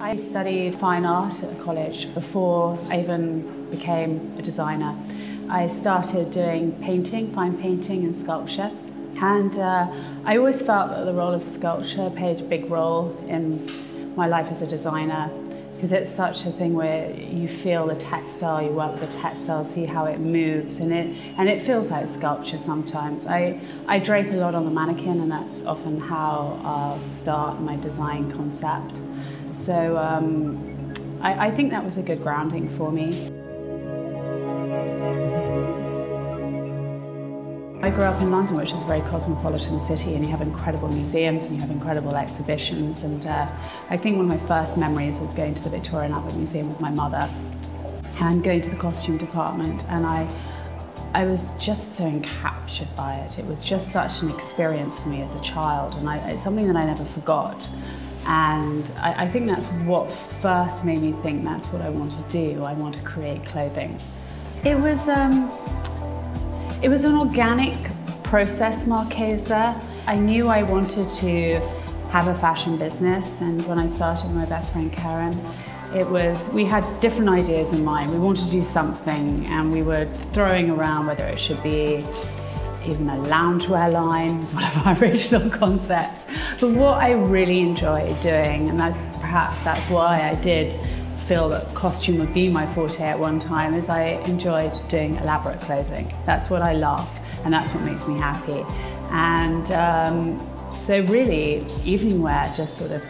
I studied fine art at college before I even became a designer. I started doing painting, fine painting and sculpture. And uh, I always felt that the role of sculpture played a big role in my life as a designer because it's such a thing where you feel the textile, you work with the textile, see how it moves, and it and it feels like sculpture sometimes. I, I drape a lot on the mannequin, and that's often how I'll start my design concept. So um, I, I think that was a good grounding for me. I grew up in London, which is a very cosmopolitan city, and you have incredible museums and you have incredible exhibitions. And uh, I think one of my first memories was going to the Victoria and Albert Museum with my mother and going to the costume department. And I, I was just so encaptured by it. It was just such an experience for me as a child, and I, it's something that I never forgot. And I, I think that's what first made me think that's what I want to do. I want to create clothing. It was. Um, it was an organic process, Marchesa. I knew I wanted to have a fashion business and when I started with my best friend Keren, it was, we had different ideas in mind. We wanted to do something and we were throwing around whether it should be even a loungewear line was one of our original concepts. But what I really enjoyed doing, and perhaps that's why I did feel that costume would be my forte at one time is I enjoyed doing elaborate clothing. That's what I love and that's what makes me happy. And um, so really evening wear just sort of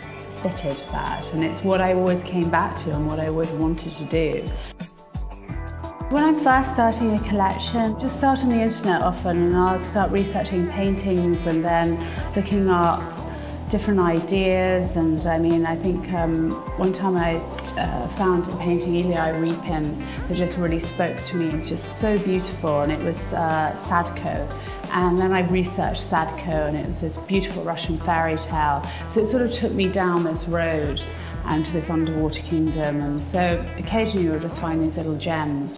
fitted that and it's what I always came back to and what I always wanted to do. When I'm first starting a collection, just start on the internet often and I'll start researching paintings and then looking up different ideas and I mean I think um, one time I uh, found a painting Ilya Repin that just really spoke to me. It's just so beautiful and it was uh, Sadko. And then I researched Sadko and it was this beautiful Russian fairy tale. So it sort of took me down this road and to this underwater kingdom. And so occasionally you'll just find these little gems.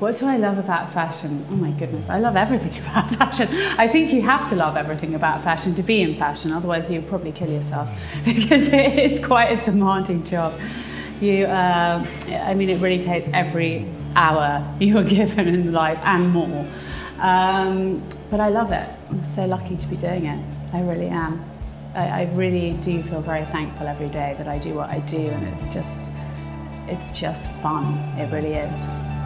What do I love about fashion? Oh my goodness, I love everything about fashion. I think you have to love everything about fashion to be in fashion, otherwise you'll probably kill yourself because it is quite a demanding job. You, uh, I mean, it really takes every hour you are given in life and more. Um, but I love it. I'm so lucky to be doing it. I really am. I, I really do feel very thankful every day that I do what I do and it's just, it's just fun. It really is.